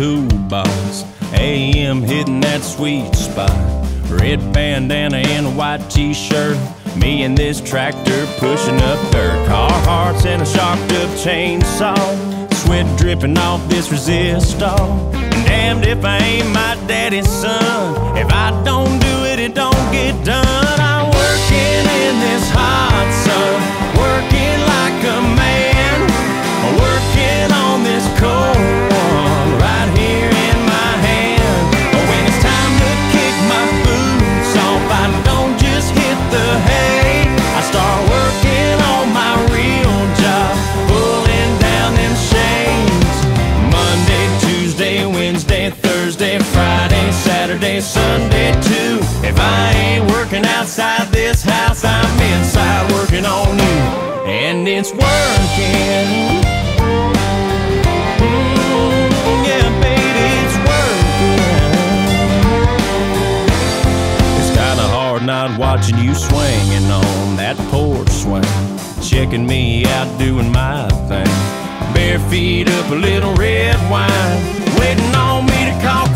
toolbox. AM hitting that sweet spot. Red bandana and a white t-shirt. Me and this tractor pushing up dirt. Carhartts and a shocked up chainsaw. Sweat dripping off this resistor. Damned if I ain't my daddy's son. If I don't do it, it don't get done. I'm working in this house, I'm inside working on you, and it's working. Mm, yeah, baby, it's working. It's kinda hard not watching you swinging on that porch swing. Checking me out doing my thing. Bare feet up a little red wine. Waiting on me to call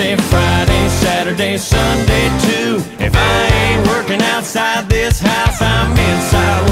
Thursday, Friday, Saturday, Sunday too. If I ain't working outside this house, I'm inside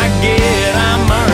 I get, I'm